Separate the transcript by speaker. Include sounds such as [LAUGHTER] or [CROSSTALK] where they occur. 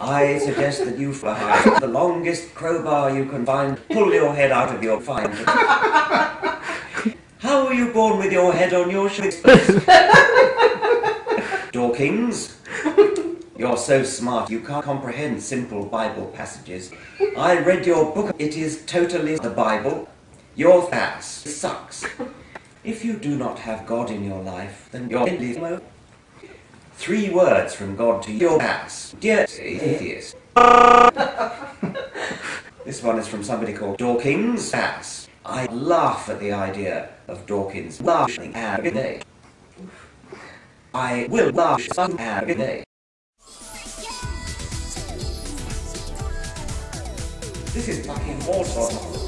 Speaker 1: I suggest that you find the longest crowbar you can find. Pull your head out of your find. How were you born with your head on your shoulders? [LAUGHS] Dawkins, you're so smart you can't comprehend simple Bible passages. I read your book. It is totally the Bible. Your ass sucks. If you do not have God in your life, then you're in Three words from God to your ass. Dear atheist. [LAUGHS] this one is from somebody called Dawkins Ass. I laugh at the idea of Dawkins laughing at day. I will laugh at day. This is fucking awesome.